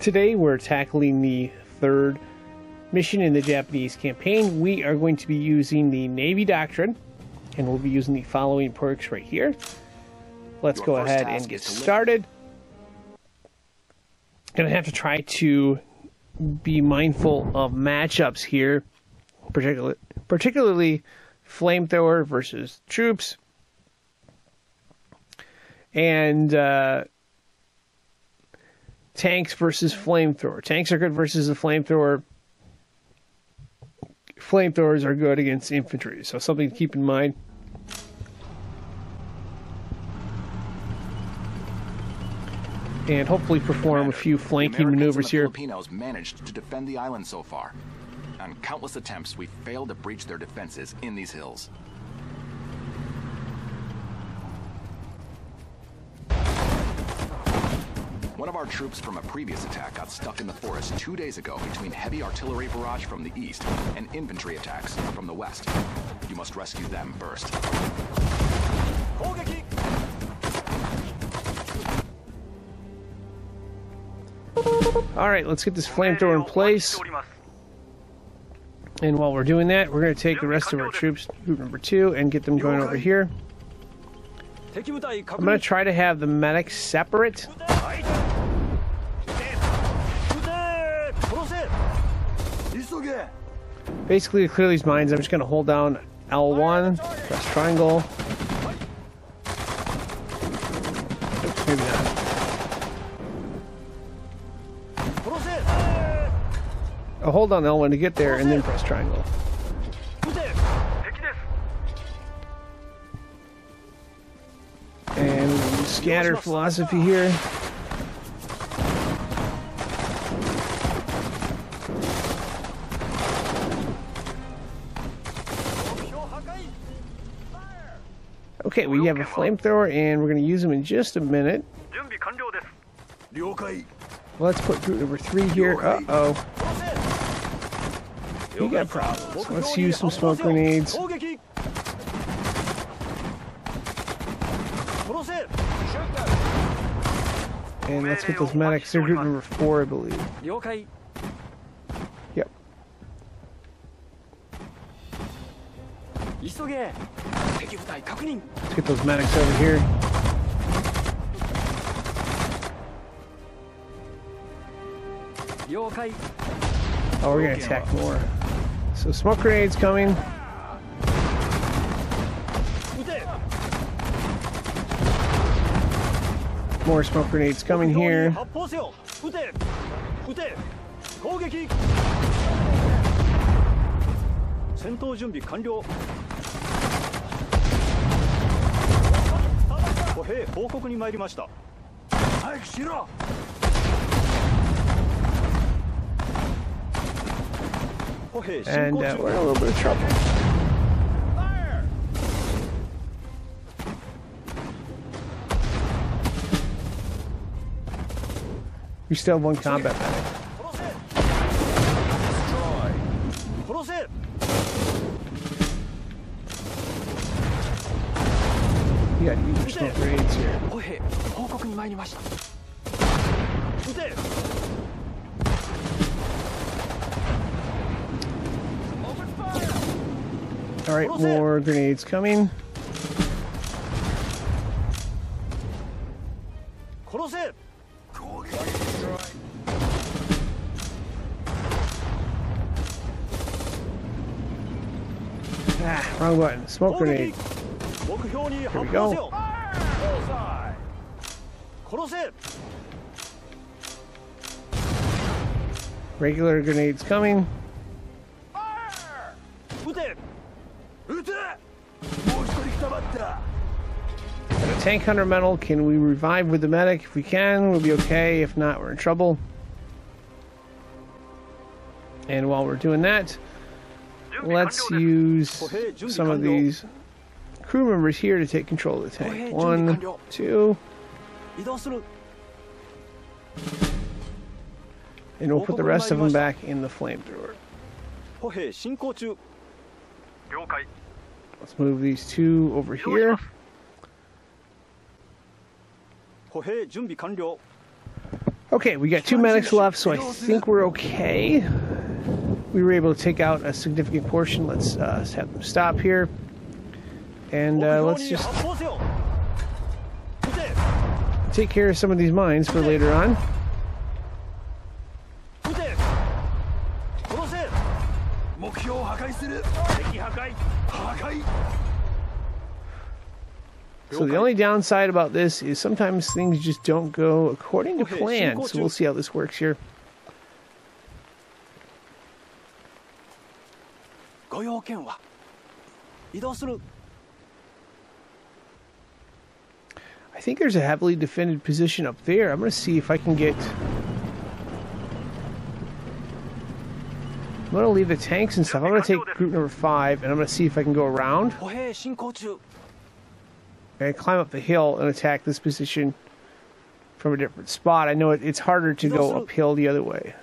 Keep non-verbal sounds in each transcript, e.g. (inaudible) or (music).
Today we're tackling the third mission in the Japanese campaign. We are going to be using the Navy Doctrine, and we'll be using the following perks right here. Let's Your go ahead and get is to lift. started. Gonna have to try to be mindful of matchups here, particularly particularly flamethrower versus troops, and uh, tanks versus flamethrower. Tanks are good versus the flamethrower. Flamethrowers are good against infantry, so something to keep in mind. And hopefully perform a few flanking maneuvers here. Filipinos managed to defend the island so far. On countless attempts, we failed to breach their defenses in these hills. One of our troops from a previous attack got stuck in the forest two days ago between heavy artillery barrage from the east and infantry attacks from the west. You must rescue them first. Alright, let's get this flamethrower in place. And while we're doing that, we're going to take the rest of our troops, group number two, and get them going over here. I'm going to try to have the medics separate. Basically, to clear these mines, I'm just going to hold down L1, press triangle. Oops, maybe not. I'll hold on L1 to get there, and then press triangle. And scatter philosophy here. Okay, we have a flamethrower and we're going to use them in just a minute. Let's put group number three here. Uh-oh. We got problems. Let's use some smoke grenades. And let's get those medics. They're group number four, I believe. Yep. Let's get those medics over here. Oh, we're gonna attack more. So smoke grenades coming. More smoke grenades coming here. 歩兵報告に参りました早くしろ歩兵進 And 行 uh, 中 we're in a little bit of trouble. We still have one combat medic. ました撃て Alright, more grenades coming. 殺せ Ah, wrong button. Smoke 攻撃 grenade. 目標に発 we 砲 go. せよ殺せ Regular grenades coming. 撃て撃てもう一人来たばった Got a tank hunter medal. Can we revive with the medic? If we can, we'll be okay. If not, we're in trouble. And while we're doing that, let's use some of these crew members here to take control of the tank. One, two, 移動する and we'll put the rest of them back in the flamethrower. 歩兵進行中了解 Let's move these two over here. 歩兵準備完了 Okay, we got two medics left, so I think we're okay. We were able to take out a significant portion. Let's uh, have them stop here. And uh, let's just take care of some of these mines for later on. So the only downside about this is sometimes things just don't go according to plan. So we'll see how this works here. I think there's a heavily defended position up there. I'm going to see if I can get... I'm going to leave the tanks and stuff. I'm going to take group number five, and I'm going to see if I can go around 歩兵進行中 and climb up the hill and attack this position from a different spot. I know it, it's harder to go uphill the other way.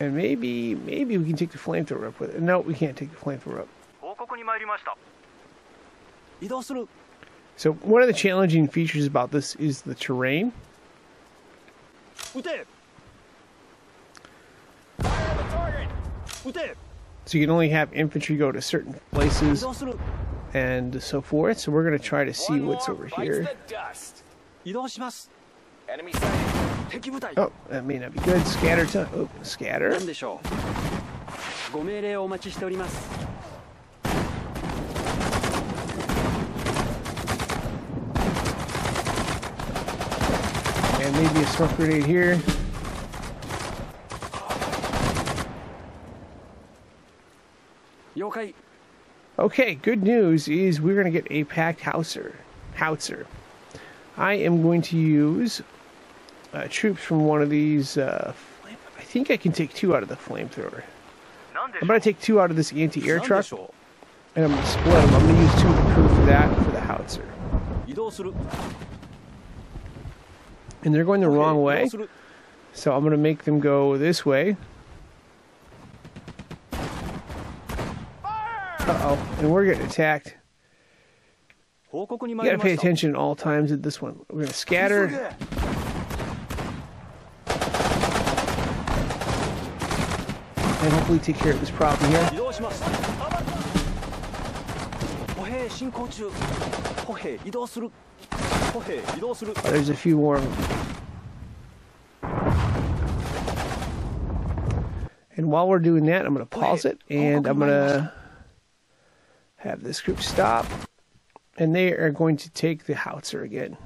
And maybe, maybe we can take the flamethrower up with it. No, we can't take the flamethrower up. 報告に参りました移動する so one of the challenging features about this is the terrain. So you can only have infantry go to certain places and so forth. So we're going to try to see what's over here. Oh, that may not be good. Scatter time. Oh, scatter. maybe a smoke grenade here. Okay. Okay, good news is we're going to get a packed howitzer. howitzer. I am going to use uh, troops from one of these. Uh, I think I can take two out of the flamethrower. I'm going to take two out of this anti air truck and I'm going to split them. I'm going to use two of the crew for that for the howitzer and they're going the wrong way. So I'm going to make them go this way. Uh-oh, and we're getting attacked. You gotta pay attention at all times at this one. We're gonna scatter. And hopefully take care of this problem here. Oh, there's a few more. And while we're doing that, I'm going to pause it and I'm going to have this group stop. And they are going to take the howitzer again.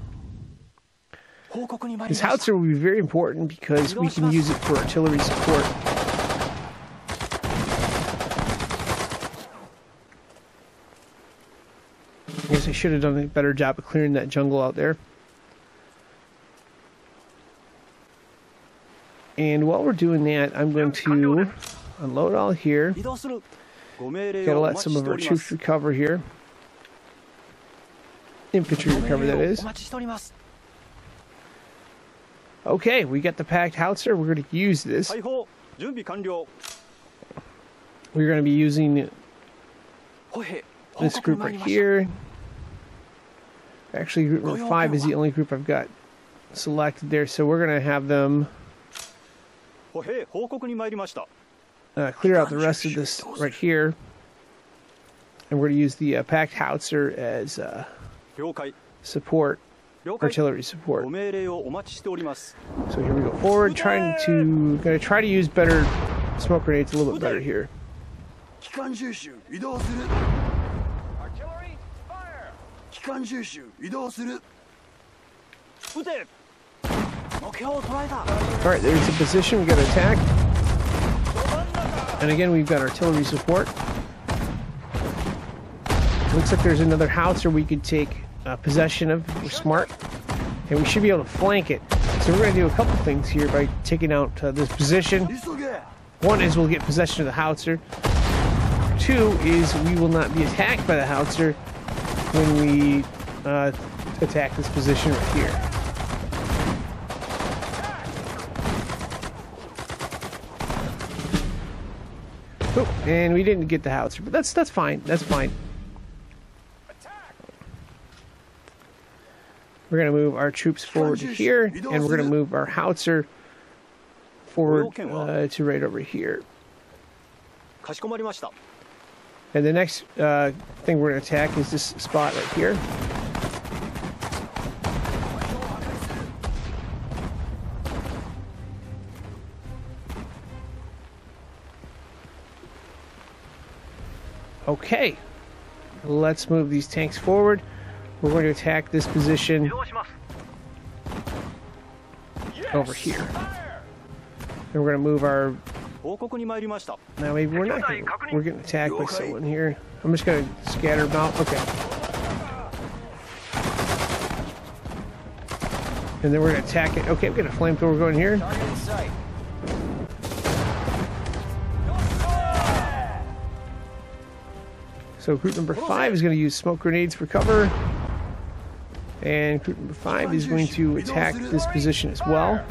This howitzer will be very important because we can use it for artillery support should have done a better job of clearing that jungle out there. And while we're doing that, I'm going to unload all here. Gotta let some of our troops recover here. Infantry recover, that is. Okay, we got the packed howitzer. We're going to use this. We're going to be using this group right here. Actually, Group Number 5 is the only group I've got selected there, so we're going to have them uh, clear out the rest of this right here. And we're going to use the uh, packed howitzer as uh, support, artillery support. So here we go forward, trying to, going to try to use better smoke grenades a little bit better here. 機関銃手移動する撃て目標を捉えた All right, there's a position we got to attack. And again, we've got artillery support. Looks like there's another howitzer we could take uh, possession of. if We're smart, and we should be able to flank it. So we're going to do a couple things here by taking out uh, this position. 急げ One is we'll get possession of the howitzer. Two is we will not be attacked by the howitzer when we uh, attack this position right here. Oh, and we didn't get the howitzer, but that's that's fine. That's fine. We're going to move our troops forward to here, and we're going to move our howitzer forward uh, to right over here. かしこまりました And the next uh, thing we're going to attack is this spot right here. Okay, let's move these tanks forward. We're going to attack this position over here. And we're going to move our 報告に参りました Now maybe we're not. Gonna, we're getting attacked by someone here. I'm just gonna scatter them out. Okay. And then we're gonna attack it. Okay, we got a flamethrower going here. Target in sight So group number five is gonna use smoke grenades for cover. And group number five is going to attack this position as well.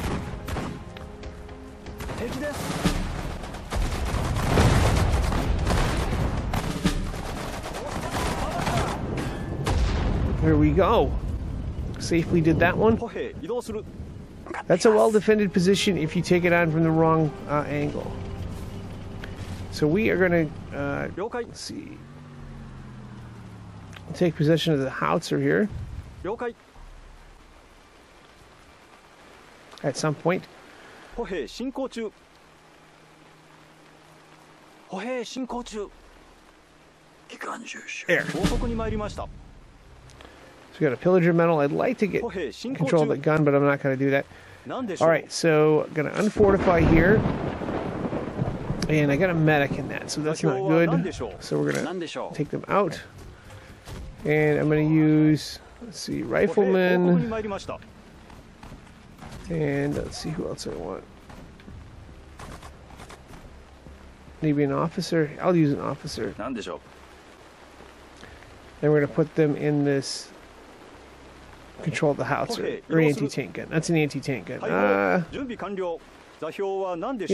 Here we go. Safely did that one. That's a well-defended position if you take it on from the wrong uh, angle. So we are going to, uh, let's see, take possession of the howitzer here. At some point. There we got a pillager medal. I'd like to get control of the gun, but I'm not going to do that. All right, so I'm going to unfortify here. And I got a medic in that, so that's not good. So we're going to take them out. And I'm going to use, let's see, rifleman. And let's see who else I want. Maybe an officer. I'll use an officer. Then we're going to put them in this Control the howitzer or anti-tank gun. That's an anti-tank gun. Uh, you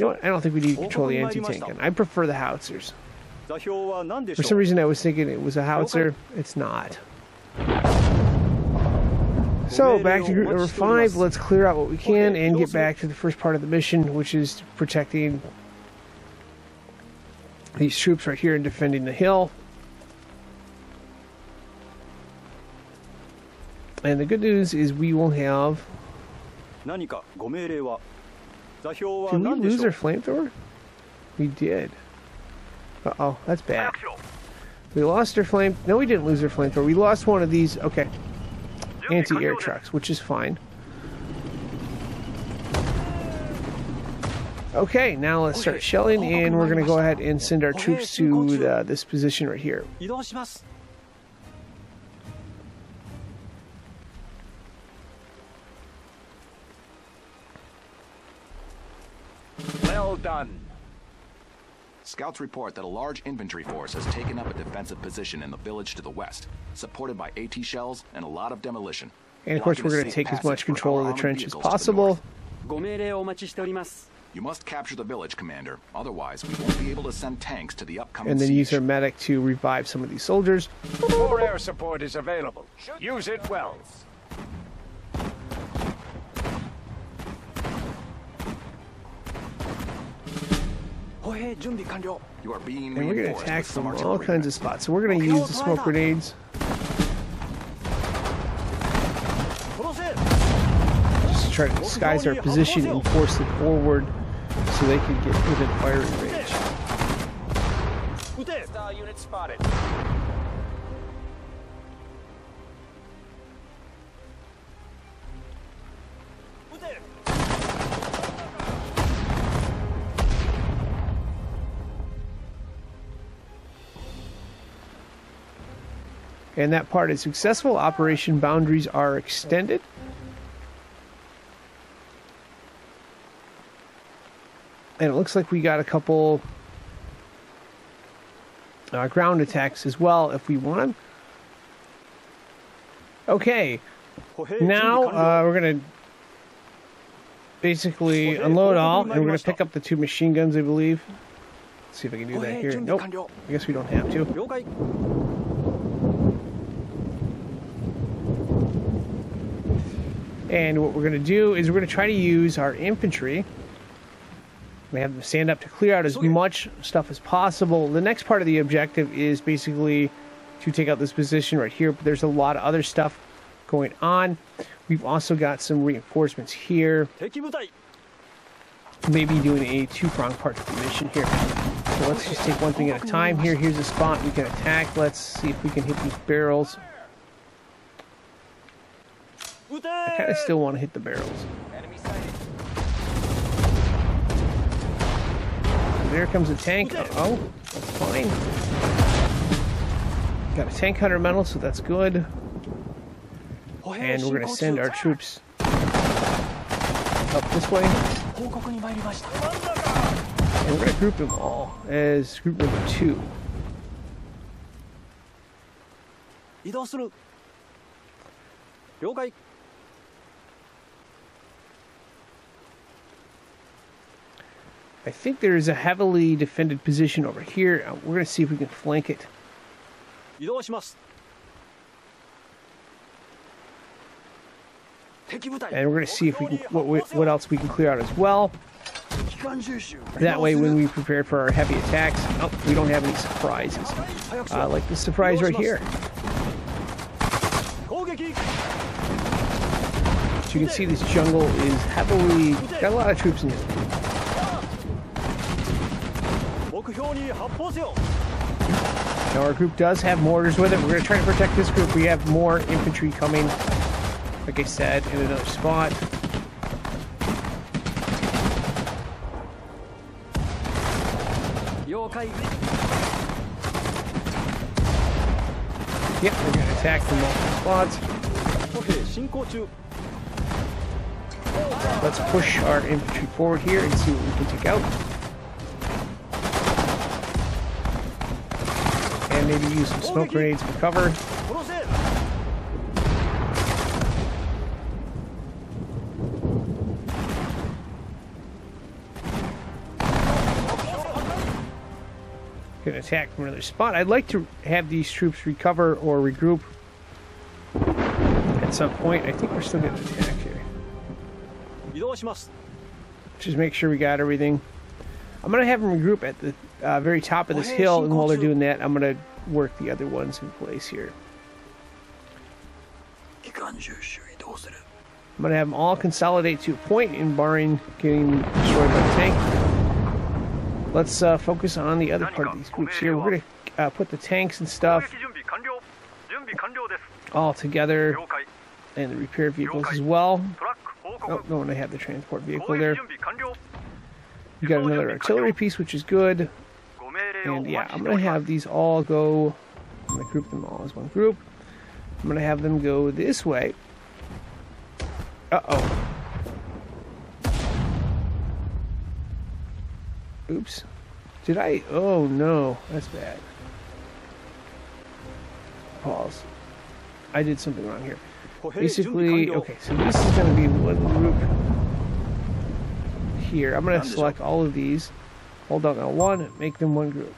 know what? I don't think we need to control the anti-tank gun. I prefer the howitzers. For some reason, I was thinking it was a howitzer. It's not. So, back to group number five. Let's clear out what we can and get back to the first part of the mission, which is protecting these troops right here and defending the hill. And the good news is we will have... Did we lose our flamethrower? We did. Uh-oh, that's bad. We lost our flame... No, we didn't lose our flamethrower. We lost one of these... Okay. Anti-air trucks, which is fine. Okay, now let's start shelling, and we're going to go ahead and send our troops to uh, this position right here. Well done. Scouts report that a large infantry force has taken up a defensive position in the village to the west, supported by AT shells and a lot of demolition. And of course, we're going to take as much control of the trench as possible. You must capture the village, Commander. Otherwise, we won't be able to send tanks to the upcoming And then siege. use our medic to revive some of these soldiers. More air support is available. Use it well. You are being and we're gonna attack from all kinds of spots. So we're gonna use the smoke grenades. Just try to disguise our position and force them forward so they can get within firing range. Star unit spotted. and that part is successful, operation boundaries are extended. And it looks like we got a couple uh, ground attacks as well if we want them. Okay, now uh, we're going to basically unload all, and we're going to pick up the two machine guns, I believe. Let's see if I can do that here. Nope, I guess we don't have to. And what we're going to do is we're going to try to use our infantry. We have them stand up to clear out as much stuff as possible. The next part of the objective is basically to take out this position right here. But there's a lot of other stuff going on. We've also got some reinforcements here. Maybe doing a two-pronged part of the mission here. So let's just take one thing at a time here. Here's a spot we can attack. Let's see if we can hit these barrels. I kind of still want to hit the barrels. There comes a tank. Oh, that's fine. Got a tank hunter medal, so that's good. And we're going to send our troops up this way. And we're going to group them all as group number two. I think there is a heavily defended position over here. Uh, we're going to see if we can flank it. And we're going to see if we can, what, what else we can clear out as well. That way, when we prepare for our heavy attacks, oh, we don't have any surprises. Uh, like the surprise right here. So you can see, this jungle is heavily got a lot of troops in here. Now our group does have mortars with it. We're going to try to protect this group. We have more infantry coming, like I said, in another spot. Yep, we're going to attack from multiple spots. Let's push our infantry forward here and see what we can take out. maybe use some smoke grenades for cover. Can attack from another spot. I'd like to have these troops recover or regroup at some point. I think we're still getting attacked here. Just make sure we got everything. I'm going to have them regroup at the uh, very top of this hill, and while they're doing that, I'm going to work the other ones in place here. I'm going to have them all consolidate to a point point, in barring getting destroyed by the tank. Let's uh, focus on the other part of these groups here. We're going to uh, put the tanks and stuff all together and the repair vehicles as well. Oh, no, and I have the transport vehicle there. We got another artillery piece, which is good. And yeah, I'm going to have these all go, I'm going to group them all as one group. I'm going to have them go this way. Uh-oh. Oops. Did I? Oh, no. That's bad. Pause. I did something wrong here. Basically, okay, so this is going to be one group here. I'm going to select all of these. Hold on now, one, make them one group.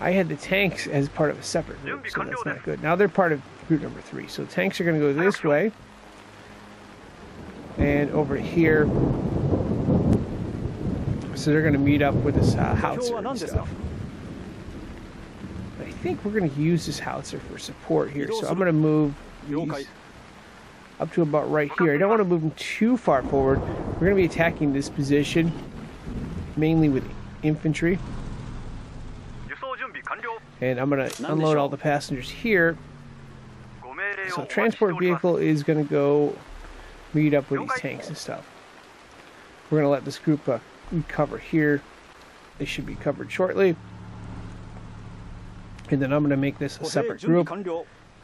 I had the tanks as part of a separate group, so that's not good. Now they're part of group number three. So tanks are gonna go this way. And over here. So they're gonna meet up with this uh, howitzer and stuff. I think we're gonna use this howitzer for support here. So I'm gonna move these up to about right here. I don't want to move them too far forward. We're going to be attacking this position mainly with infantry. And I'm going to unload all the passengers here. So transport vehicle is going to go meet up with these tanks and stuff. We're going to let this group uh, recover here. They should be covered shortly. And then I'm going to make this a separate group.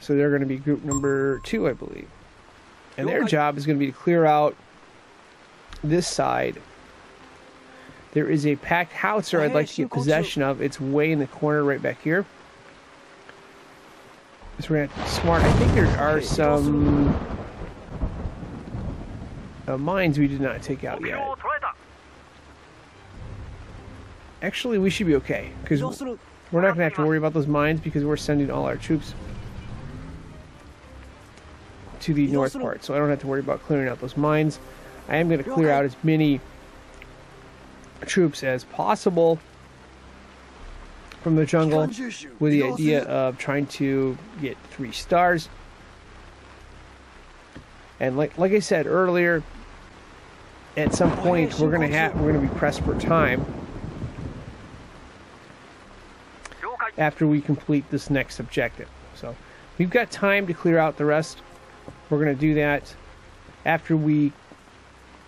So they're going to be group number two, I believe. And their job is going to be to clear out this side there is a packed howitzer I'd like to get possession of. It's way in the corner right back here. This ran smart. I think there are some uh, mines we did not take out yet. Actually, we should be okay because we're not gonna have to worry about those mines because we're sending all our troops to the north part, so I don't have to worry about clearing out those mines. I am gonna clear out as many troops as possible from the jungle with the idea of trying to get three stars. And like like I said earlier, at some point we're gonna have we're gonna be pressed for time after we complete this next objective. So we've got time to clear out the rest. We're gonna do that after we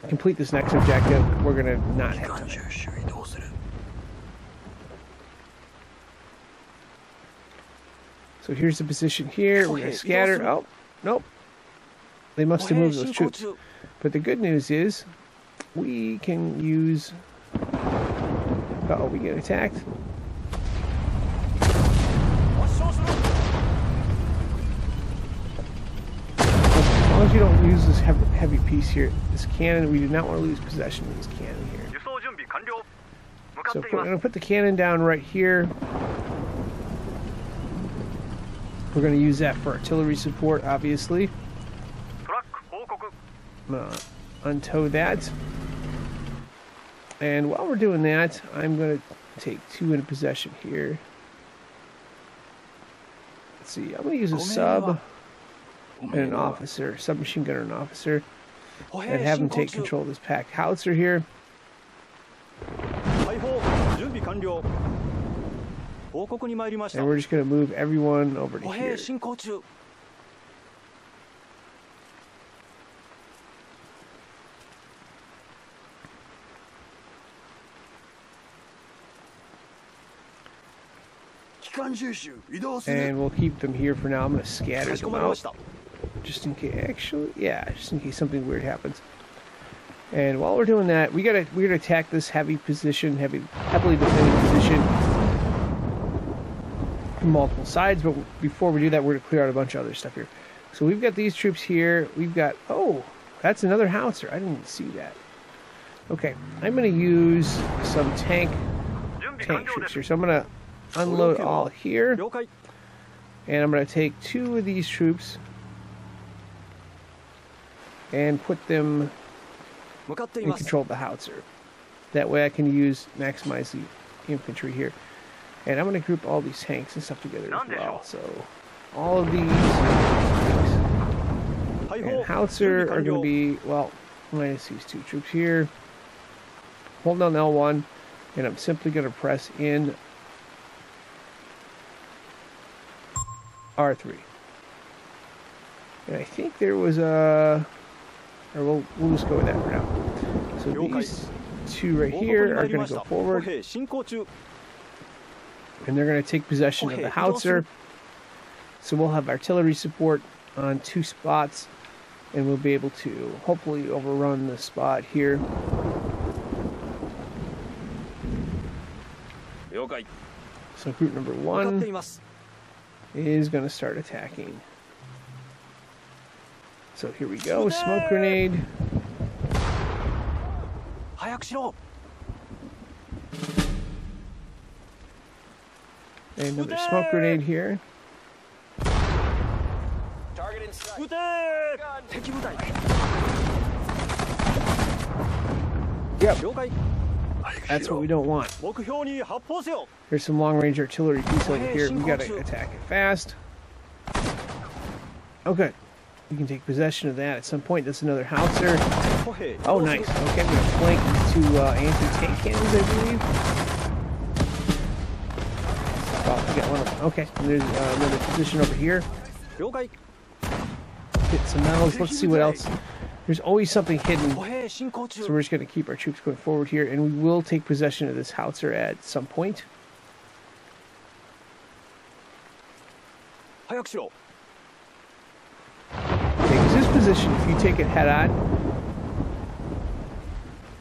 complete this next objective, we're gonna not have time. So here's the position here. We're gonna scatter. Oh, nope. They must have moved those troops. But the good news is, we can use. Uh oh, we get attacked. As long as you don't lose this heavy, heavy piece here, this cannon, we do not want to lose possession of this cannon here. So put, I'm going to put the cannon down right here. We're going to use that for artillery support, obviously. I'm going to untow that. And while we're doing that, I'm going to take two into possession here. Let's see, I'm going to use a sub and an officer, submachine gunner, and an officer, oh, and have them take control of this pack. Howitzer here. And we're just going to move everyone over to oh, here. And we'll keep them here for now. I'm going to scatter them out just in case. Actually, yeah, just in case something weird happens. And while we're doing that, we gotta we gotta attack this heavy position, heavy heavily defended position from multiple sides. But before we do that, we're gonna clear out a bunch of other stuff here. So we've got these troops here. We've got oh, that's another howitzer. I didn't see that. Okay, I'm gonna use some tank tank troops here. So I'm gonna unload all here. And I'm going to take two of these troops and put them in control of the howitzer. That way I can use maximize the infantry here. And I'm going to group all these tanks and stuff together as well. So all of these tanks and howitzer are going to be, well, minus these two troops here. Hold down L1, and I'm simply going to press in R3. And I think there was a or we'll, we'll just go with that for now. So these two right here are going to go forward, and they're going to take possession of the howitzer. So we'll have artillery support on two spots, and we'll be able to hopefully overrun the spot here. So group number one is going to start attacking. So here we go, smoke grenade. And another smoke grenade here. Target in sight. Yep. That's what we don't want. There's some long-range artillery piece over here. We gotta attack it fast. Okay. You can take possession of that at some point. That's another howitzer. Oh, nice. Okay, I'm going to flank to uh, anti-tank cannons, I believe. Oh, got one of them. Okay, and there's uh, another position over here. Get some medals. let's, see what else. There's always something hidden. So we're just going to keep our troops going forward here, and we will take possession of this howitzer at some point position, if you take it head on,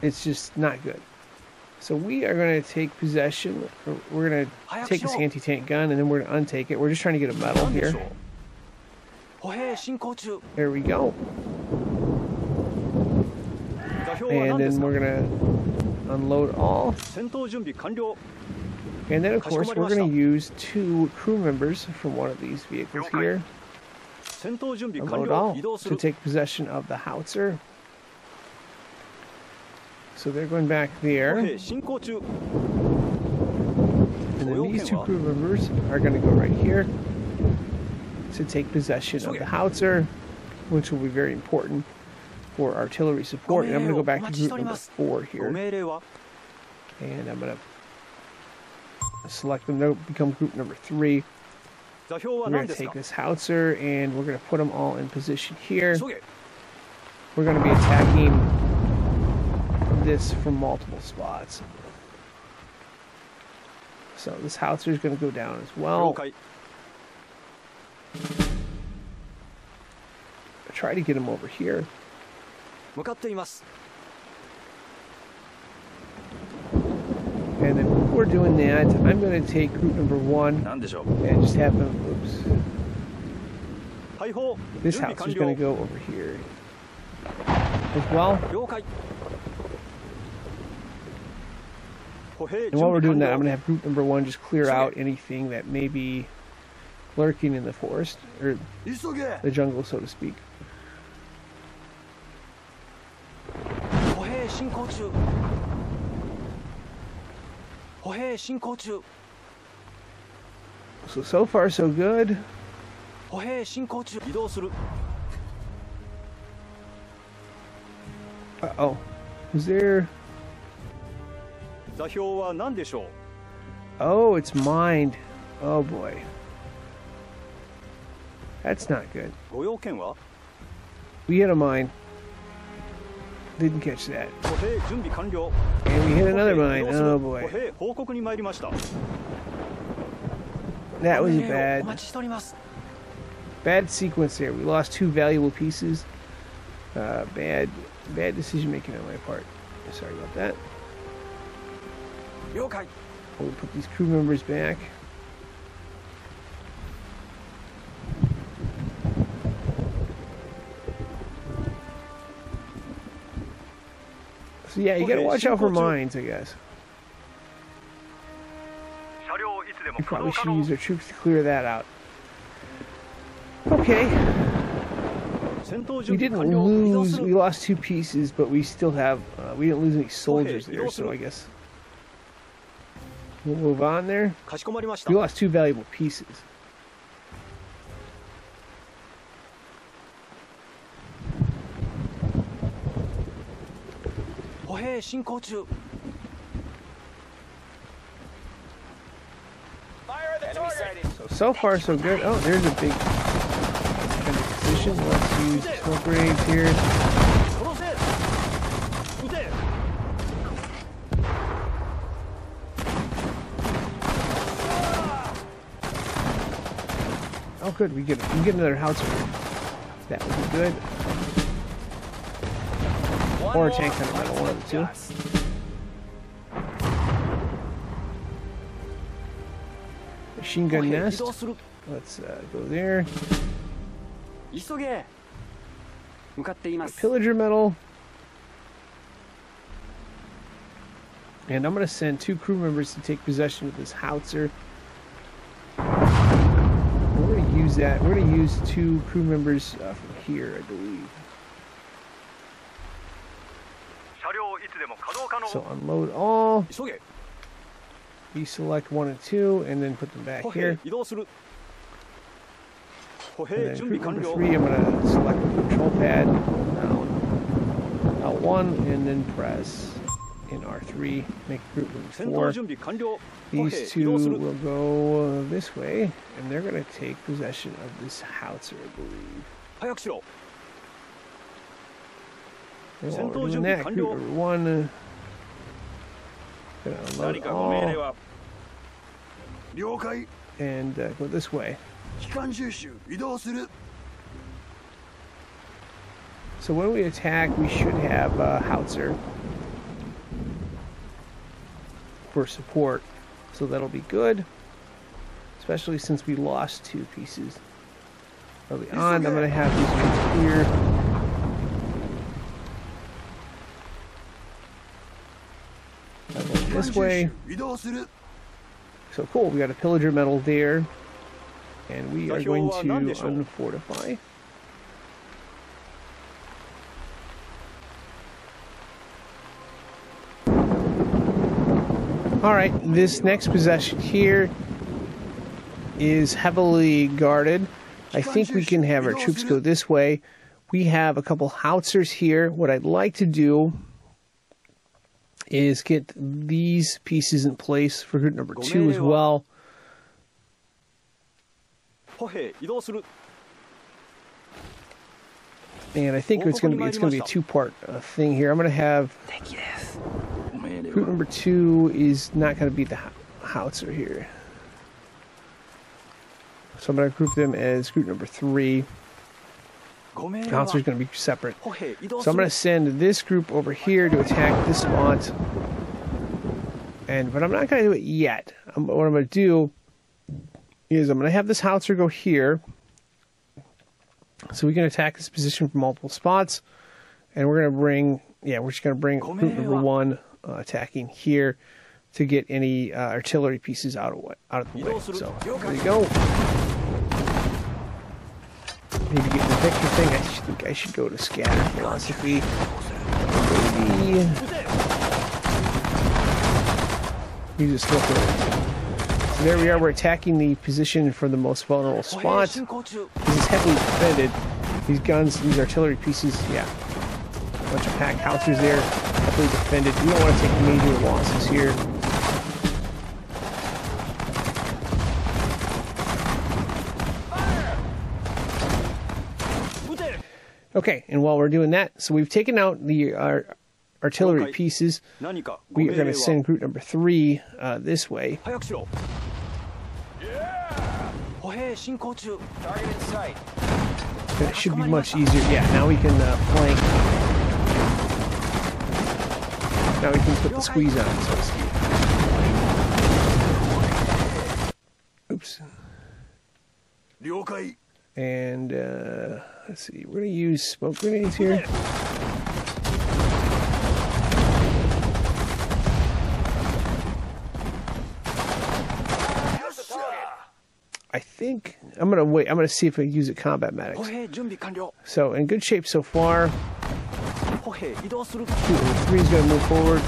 it's just not good. So we are going to take possession. We're going to take this anti-tank gun, and then we're going to untake it. We're just trying to get a medal here. There we go. And then we're going to unload all. And then, of course, we're going to use two crew members from one of these vehicles here. To take possession of the howitzer. So they're going back there. And then these two crew members are going to go right here to take possession of the howitzer, which will be very important for artillery support. And I'm going to go back to group number four here. And I'm going to select them to become group number three. We're going to take this howitzer and we're going to put them all in position here. We're going to be attacking this from multiple spots. So this howitzer is going to go down as well. I try to get him over here. And then we're doing that, I'm going to take group number one and just have them. Oops. This house is going to go over here as well. And while we're doing that, I'm going to have group number one just clear out anything that may be lurking in the forest, or the jungle, so to speak. 歩兵進行中歩兵進行中 So so far so good. 歩兵進行中移動する Uh oh. Is there? 座標は何でしょう Oh, it's mined. Oh boy. That's not good. ご用件は We hit a mine. Didn't catch that. And we hit another mine. Oh boy. That was bad. Bad sequence there. We lost two valuable pieces. Uh, bad, bad decision making on my part. Sorry about that. We'll put these crew members back. So yeah, you gotta watch out for mines, I guess. We probably should use our troops to clear that out. Okay. We didn't lose, we lost two pieces, but we still have, uh, we didn't lose any soldiers there, so I guess we'll move on there. We lost two valuable pieces. 歩兵進行中 So so far so good. Oh, there's a big kind of position. Let's use smoke grenades here. 殺せ撃て Oh, good. We get we get another howitzer. That would be good. Or take them, I one of the two. Machine gun nest. Let's uh, go there. Pillager medal. And I'm going to send two crew members to take possession of this howitzer. We're going to use that. We're going to use two crew members uh, from here, I believe. So unload all. Deselect one and two, and then put them back here. And then group number three, I'm going to select the control pad, Now, out one, and then press in R3, make group number four. These two will go uh, this way, and they're going to take possession of this howitzer, I believe. 戦 we're 闘 doing 準備 that, 完 group 了 number one, uh, gonna 何 unload かご命令 all は了解 and uh, go this way. 機関収集移動する So when we attack, we should have uh, howitzer for support, so that'll be good. Especially since we lost two pieces early on. I'm going to have these ones here. way. So cool, we got a pillager medal there. And we are going to unfortify. Alright, this next possession here is heavily guarded. I think we can have our troops go this way. We have a couple howitzers here. What I'd like to do is get these pieces in place for group number two as well. And I think it's going to be it's going to be a two-part uh, thing here. I'm going to have group number two is not going to be the howitzer here, so I'm going to group them as group number three. Council is going to be separate. So I'm going to send this group over here to attack this spot. And But I'm not going to do it yet. I'm, what I'm going to do is I'm going to have this howitzer go here. So we can attack this position from multiple spots. And we're going to bring... Yeah, we're just going to bring group number one uh, attacking here to get any uh, artillery pieces out of, out of the way. So there you go need to get the victory thing. I think I should go to scatter philosophy. Maybe. Use a smoker. So there we are. We're attacking the position for the most vulnerable spot. This is heavily defended. These guns, these artillery pieces, yeah. A bunch of pack howitzers there. Heavily defended. We don't want to take major losses here. Okay, and while we're doing that, so we've taken out the our artillery pieces. We are going to send group number three uh, this way. That should be much easier. Yeah, now we can uh, flank. Now we can put the squeeze on, so to speak. Oops. And uh, let's see, we're going to use smoke grenades here. I think I'm gonna wait. I'm gonna see if I can use it combat medics. So in good shape so far. Three's gonna move forward.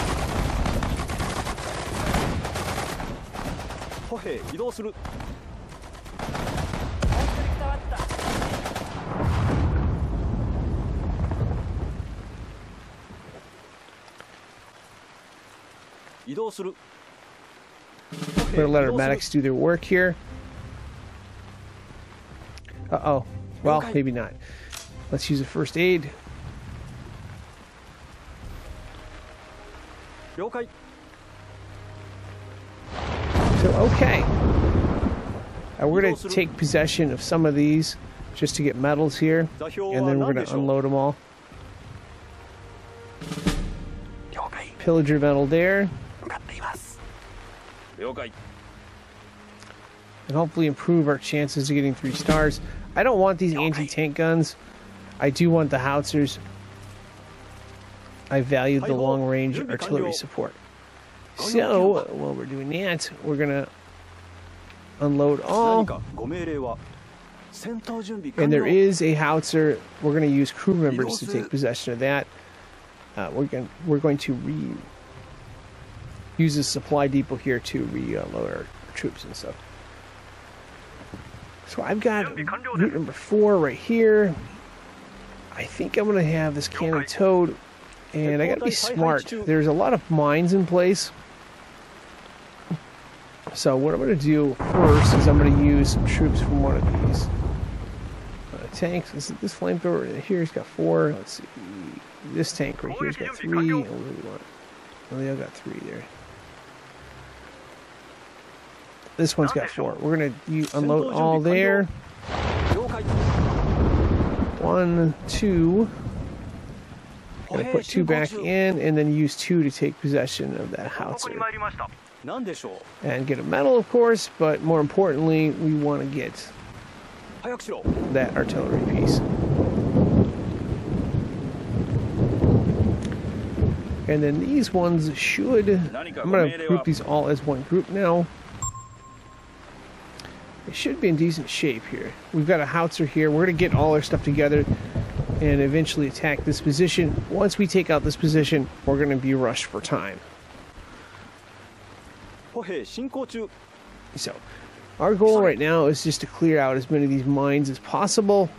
移動する 移動する We're gonna let our medics do their work here. Uh oh. Well, Okay. maybe not. Let's use a first aid. 了解 So okay. Uh, we're gonna take possession of some of these just to get medals here, 座標 and は then we're 何 gonna でしょう unload them all. 了解 Pillager medal there, And hopefully improve our chances of getting three stars. I don't want these anti-tank guns. I do want the howitzers. I value the long-range artillery support. So, while we're doing that, we're going to unload all. And there is a howitzer. We're going to use crew members to take possession of that. Uh, we're, gonna we're going to re use a supply depot here to reload our troops and stuff. So I've got route number four right here. I think I'm going to have this cannon towed, and I got to be smart. There's a lot of mines in place. So what I'm going to do first is I'm going to use some troops from one of these uh, tanks. This, this flamethrower right here's got four. Let's see. This tank right here's got three. Oh, we want? They all got three there. This one's got four. We're gonna you unload all there. One, two. Gonna put two back in and then use two to take possession of that howitzer. And get a medal, of course, but more importantly, we want to get that artillery piece. And then these ones should... I'm going to group these all as one group now it should be in decent shape here. We've got a howitzer here. We're going to get all our stuff together and eventually attack this position. Once we take out this position, we're going to be rushed for time. So, our goal right now is just to clear out as many of these mines as possible.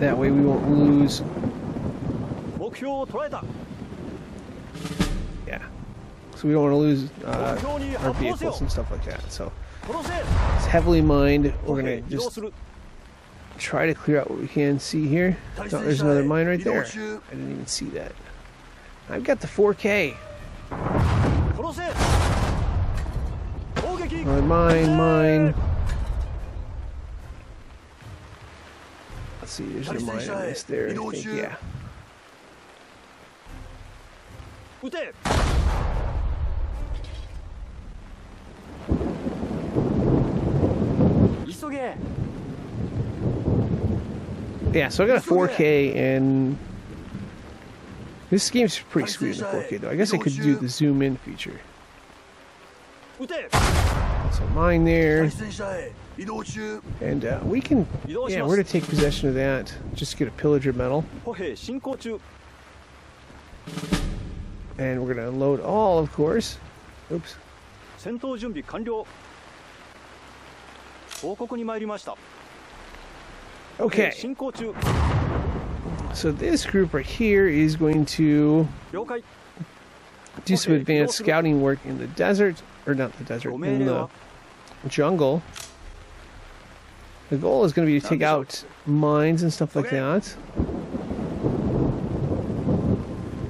That way we won't lose. Yeah. So we don't want to lose uh, our vehicles and stuff like that. So. It's heavily mined. We're gonna just try to clear out what we can see here. Oh, there's another mine right there. I didn't even see that. I've got the 4K. Another mine, mine. Let's see, there's a mine right there, I think, yeah. yeah, so I got a 4K and this game's pretty sweet in 4K though. I guess I could do the zoom in feature. So mine there. And uh, we can, yeah, we're gonna take possession of that. Just get a pillager medal. And we're gonna unload all, of course. Oops. 戦闘準備完了報告に参りました歩兵 Okay, 進行中 so this group right here is going to 了解 do some Okay, advanced go through- scouting work in the desert, or not the desert, ご in 命令 the は jungle. The goal is going to be to take out mines and stuff like Okay. that.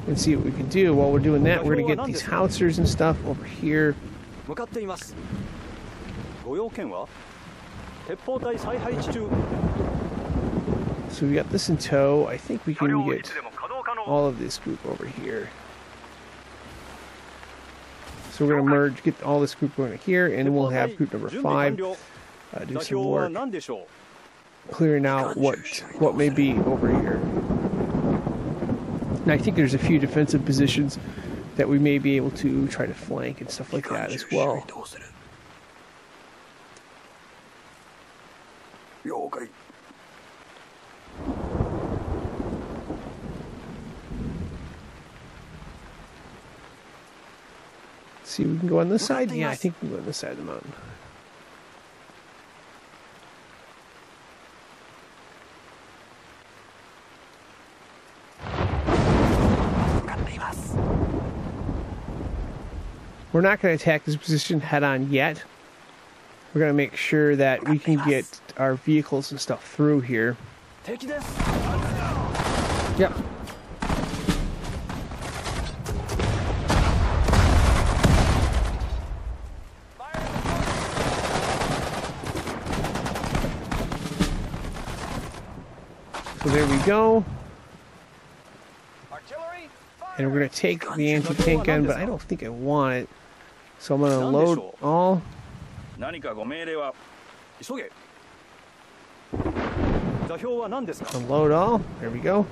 And see what we can do. While we're doing that, we're going to get these howitzers and stuff over here. 向かっていますご用件は鉄砲隊再配置中 So we got this in tow. I think we can get all of this group over here. So we're going to merge, get all this group over here, and we'll have group number five uh, do some work clearing out what what may be over here. And I think there's a few defensive positions that we may be able to try to flank and stuff like that as well. see if we can go on this side. Yeah, I think we can go on this side of the mountain. We're not going to attack this position head on yet. We're going to make sure that we can get our vehicles and stuff through here. Yep, So there we go. And we're going to take the anti-tank gun, but I don't think I want it. So I'm going to load all. Unload all. There we go.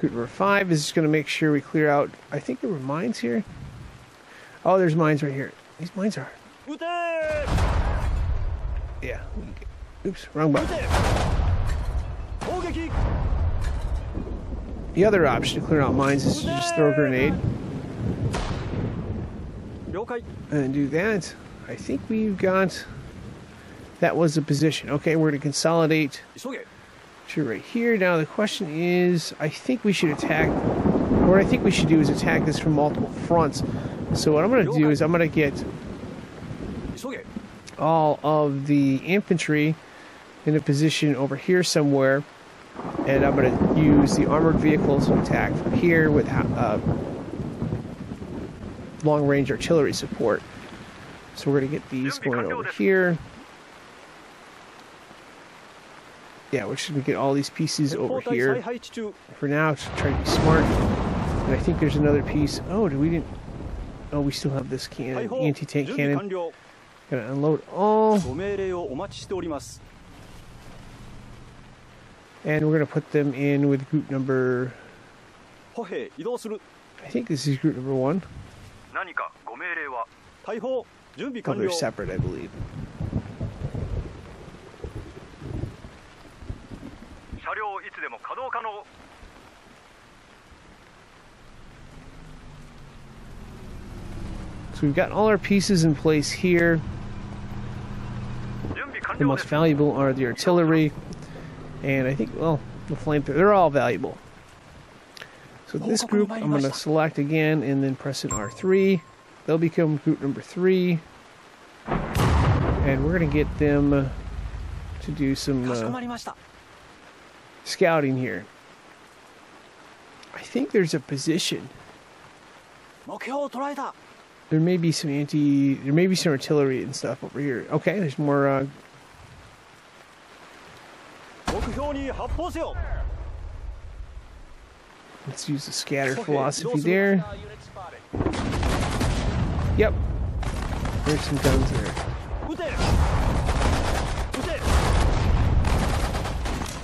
Cooper 5 is just going to make sure we clear out. I think there were mines here. Oh, there's mines right here. These mines are. Yeah. Oops, wrong button. The other option to clear out mines is to just throw a grenade. And do that. I think we've got... That was the position. Okay, we're going to consolidate to right here. Now the question is, I think we should attack... What I think we should do is attack this from multiple fronts. So what I'm going to do is I'm going to get all of the infantry in a position over here somewhere and I'm going to use the armored vehicles attack from here with uh, long-range artillery support. So we're going to get these going over here. Yeah, we're just going to get all these pieces over here. For now, to try to be smart. And I think there's another piece. Oh, we didn't... Oh, we still have this cannon, anti-tank cannon. Gonna unload all and we're going to put them in with group number. I think this is group number one. Oh, they're separate, I believe. So we've got all our pieces in place here. The most valuable are the artillery and I think, well, the flamethrower, they're all valuable. So this group, I'm going to select again and then press in R3. They'll become group number three. And we're going to get them to do some uh, scouting here. I think there's a position. There may be some anti, there may be some artillery and stuff over here. Okay, there's more uh, Let's use the scatter philosophy there. Yep. There's some guns there.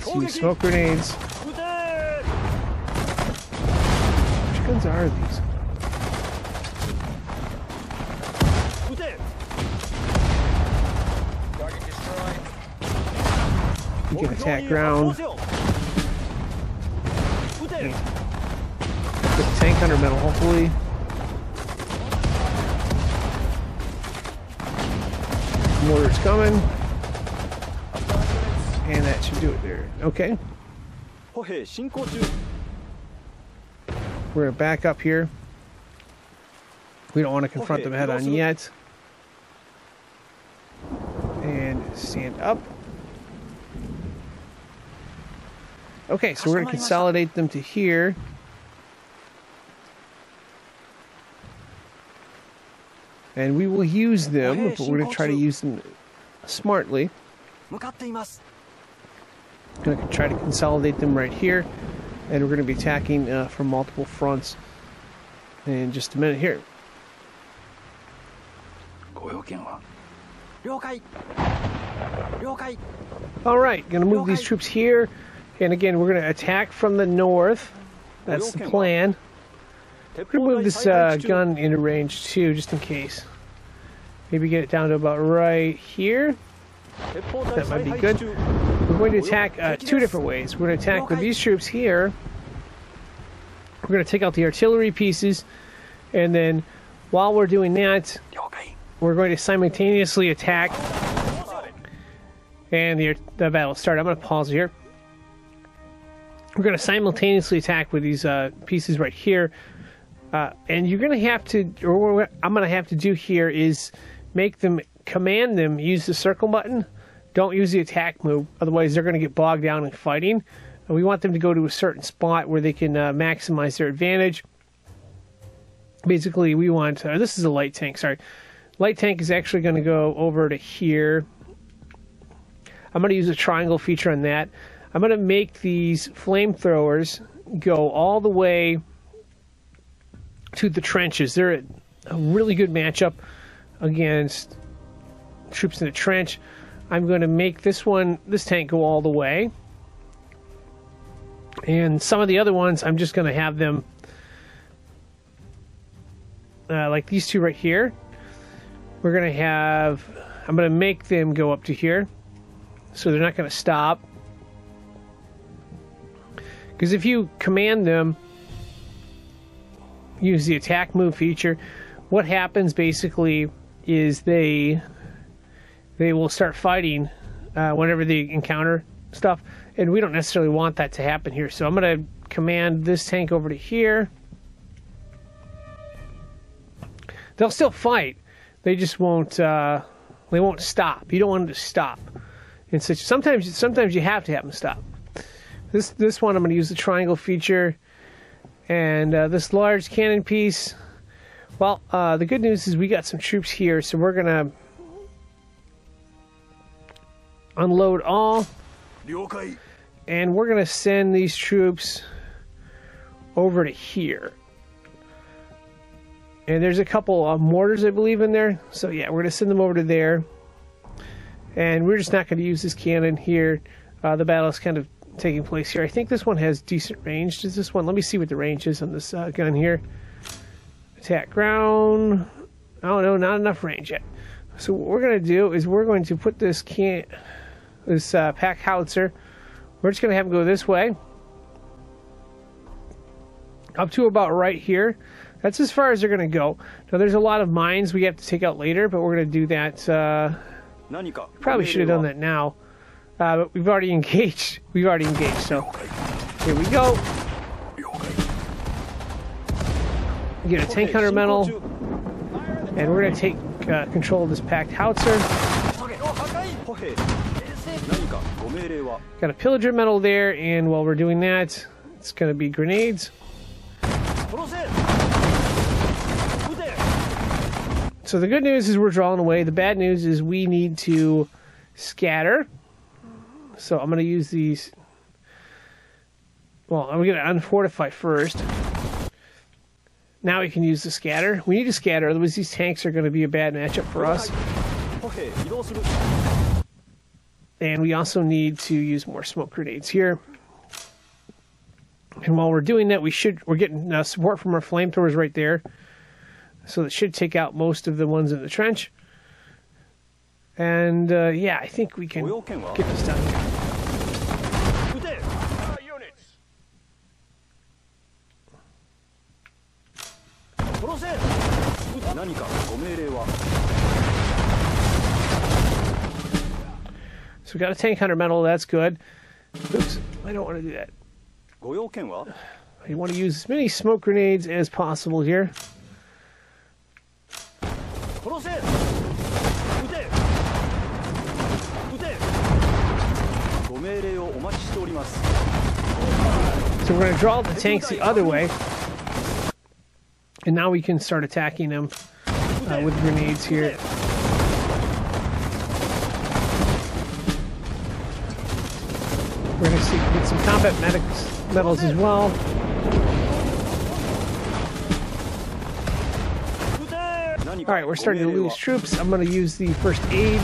Let's use smoke grenades. Which guns are these? can attack ground. Put the tank under metal, hopefully. Mortar's coming. And that should do it there. Okay. We're back up here. We don't want to confront them head on yet. And stand up. Okay, so we're gonna consolidate them to here. And we will use them, Okay, but we're gonna try to use them smartly. 向かっています Going to try to consolidate them right here, and we're going to be attacking uh, from multiple fronts in just a minute here. ご用件は了解了解 All right, going to move these Okay. troops here, And again, we're going to attack from the north. That's the plan. We're going to move this uh, gun into range too, just in case. Maybe get it down to about right here. That might be good. We're going to attack uh, two different ways. We're going to attack with these troops here. We're going to take out the artillery pieces. And then while we're doing that, we're going to simultaneously attack. And the, the battle start. I'm going to pause here. We're going to simultaneously attack with these uh, pieces right here. Uh, and you're going to have to, or what I'm going to have to do here is make them, command them, use the circle button. Don't use the attack move, otherwise they're going to get bogged down in fighting. And we want them to go to a certain spot where they can uh, maximize their advantage. Basically, we want, uh, this is a light tank, sorry. Light tank is actually going to go over to here. I'm going to use a triangle feature on that. I'm going to make these flamethrowers go all the way to the trenches. They're a- really good matchup against troops in the trench. I'm going to make this one, this tank, go all the way. And some of the other ones, I'm just going to have them, uh, like these two right here. We're going to have, I'm going to make them go up to here. So they're not going to stop. Because if you command them, use the attack move feature, what happens basically is they they will start fighting uh, whenever they encounter stuff, and we don't necessarily want that to happen here. So I'm going to command this tank over to here. They'll still fight. They just won't. Uh, they won't stop. You don't want them to stop. And such. Sometimes, sometimes you have to have them stop. This this one I'm going to use the triangle feature, and uh, this large cannon piece. Well, uh, the good news is we got some troops here, so we're gonna unload all, and we're gonna send these troops over to here. And there's a couple of mortars, I believe, in there. So yeah, we're gonna send them over to there. And we're just not gonna use this cannon here. Uh, the battle is kind of taking place here. I think this one has decent range. Does this one? Let me see what the range is on this uh, gun here. Attack ground. Oh no, not know, not enough range yet. So what we're gonna do is we're going to put this can, this uh, pack howitzer. We're just gonna have him go this way, up to about right here. That's as far as they're going to go. Now, there's a lot of mines we have to take out later, but we're going to do that. Uh, probably should have done that now, uh, but we've already (laughs) engaged. We've already engaged, so here we go. We get a tank hunter medal, and we're gonna take uh, control of this packed howitzer. Got a pillager medal there, and while we're doing that, it's gonna be grenades. So the good news is we're drawing away. The bad news is we need to scatter. So I'm going to use these. Well, I'm going to unfortify first. Now we can use the scatter. We need to scatter, otherwise these tanks are going to be a bad matchup for us. And we also need to use more smoke grenades here. And while we're doing that, we should we're getting uh, support from our flamethrowers right there, so that should take out most of the ones in the trench. And uh, yeah, I think we can get this done. So we got a tank hunter medal. That's good. Oops, I don't want to do that. You want to use as many smoke grenades as possible here. So we're going to draw the tanks the other way. And now we can start attacking them uh, with grenades here. We're gonna see, get some combat medics medals as well. All right, we're starting to lose troops. I'm gonna use the first aid.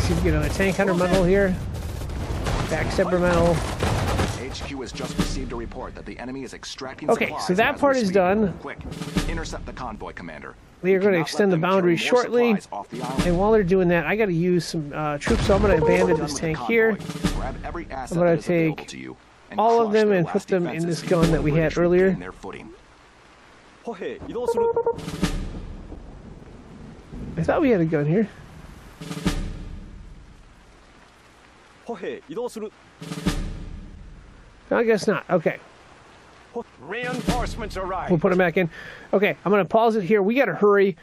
See if we get a tank hunter medal here. Backstabber medal. HQ has just received a report that the enemy is extracting Okay, so that part is done. Quick, intercept the convoy, Commander. They are going to extend the boundary shortly, the and while they're doing that, I got to use some uh, troops, so I'm going to abandon this tank here. I'm going to take all of them and put them in this gun that we had earlier. I thought we had a gun here. I guess not. Okay. Reinforcements arrive. We'll put them back in. Okay, I'm going to pause it here. We got to hurry.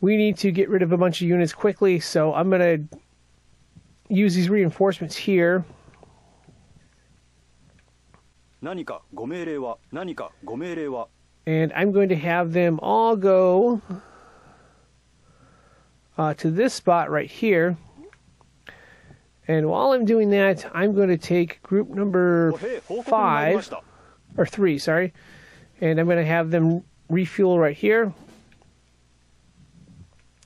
We need to get rid of a bunch of units quickly, so I'm going to use these reinforcements here. And I'm going to have them all go uh, to this spot right here. And while I'm doing that, I'm going to take group number oh, five or three, sorry. And I'm going to have them refuel right here.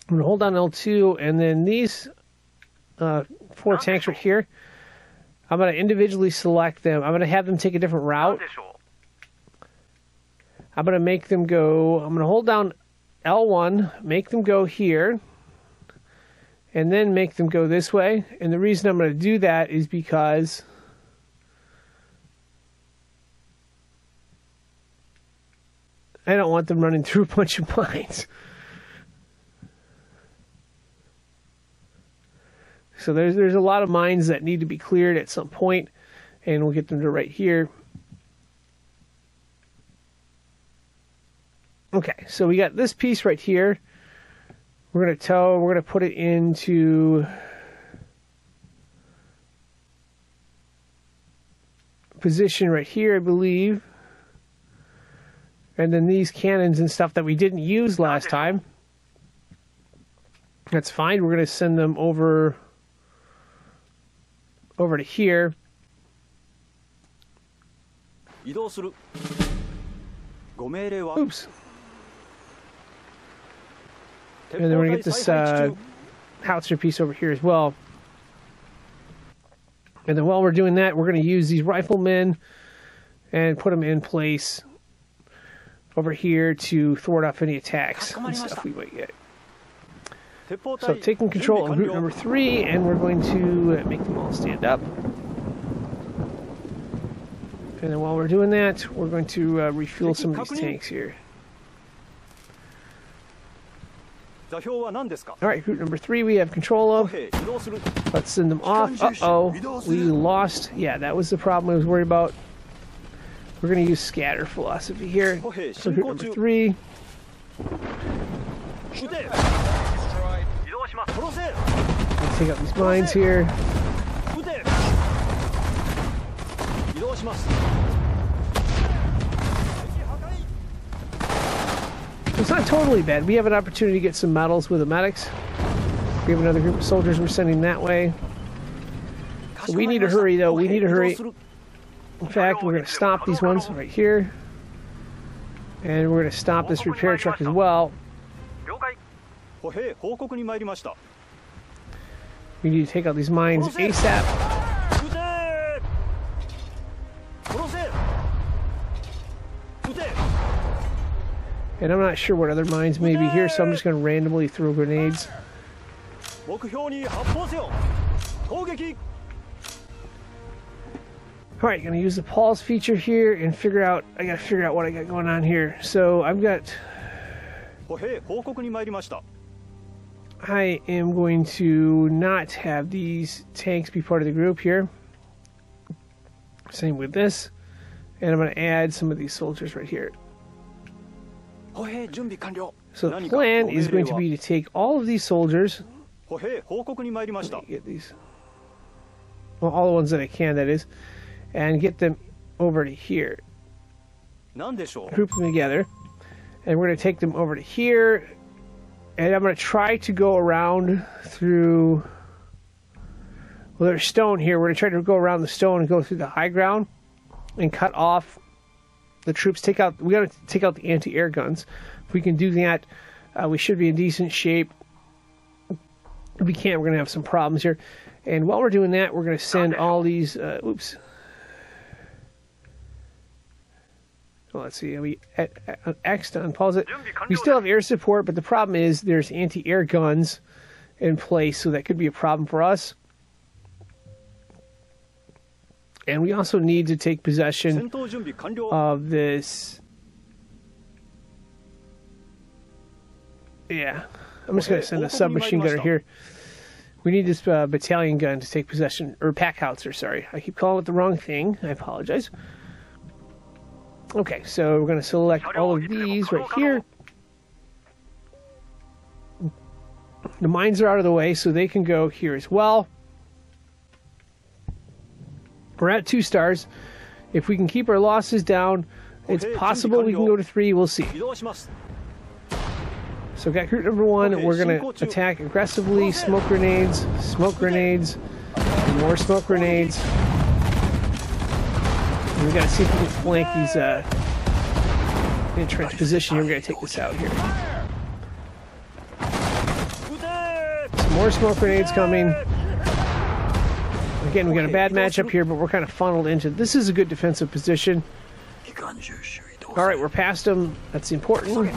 I'm going to hold on L2, and then these uh, four tanks right here, I'm going to individually select them. I'm going to have them take a different route. I'm going to make them go, I'm going to hold down L1, make them go here, and then make them go this way. And the reason I'm going to do that is because I don't want them running through a bunch of mines. So there's there's a lot of mines that need to be cleared at some point, and we'll get them to right here. Okay, so we got this piece right here. We're going to tow, we're going to put it into position right here, I believe and then these cannons and stuff that we didn't use last time. That's fine. We're going to send them over over to here. Oops. And then we're going to get this uh, howitzer piece over here as well. And then while we're doing that, we're going to use these riflemen and put them in place over here to thwart off any attacks ah, and stuff we might get. So taking control of route number three, and we're going to make them all stand up. And then while we're doing that, we're going to uh, refuel some of these tanks here. Alright, route number three we have control of. Let's send them off. Uh-oh, we lost. Yeah, that was the problem I was worried about. We're going to use scatter philosophy here. So hit number three. Let's take out these mines here. It's not totally bad. We have an opportunity to get some medals with the medics. We have another group of soldiers we're sending that way. So we need to hurry, though. We need to hurry. In fact, we're going to stop these ones right here. And we're going to stop this repair truck as well. We need to take out these mines ASAP. And I'm not sure what other mines may be here, so I'm just going to randomly throw grenades. All right, gonna use the pause feature here and figure out, I gotta figure out what I got going on here. So I've got, I am going to not have these tanks be part of the group here. Same with this. And I'm gonna add some of these soldiers right here. So the plan is going to be to take all of these soldiers, get these, well, all the ones that I can, that is, and get them over to here. Group them together. And we're going to take them over to here. And I'm going to try to go around through... Well, there's stone here. We're going to try to go around the stone and go through the high ground and cut off the troops. Take out... we got to take out the anti-air guns. If we can do that, uh, we should be in decent shape. If we can't, we're going to have some problems here. And while we're doing that, we're going to send all these... Uh, oops... Well, let's see. We uh, uh, X to unpause it. We still have air support, but the problem is there's anti-air guns in place, so that could be a problem for us. And we also need to take possession of this. Yeah, I'm just going to send a submachine gunner here. We need this uh, battalion gun to take possession, or pack howitzer, sorry. I keep calling it the wrong thing. I apologize. Okay, so we're going to select all of these right here. The mines are out of the way, so they can go here as well. We're at two stars. If we can keep our losses down, it's possible we can go to three. We'll see. So got group number one. We're going to attack aggressively. Smoke grenades, smoke grenades, more smoke grenades. We gotta see if we can flank these uh, entrenched position. We're gonna take this out here. Some more smoke grenades coming. Again, we got a bad matchup here, but we're kind of funneled into this is a good defensive position. All right, we're past them. That's important.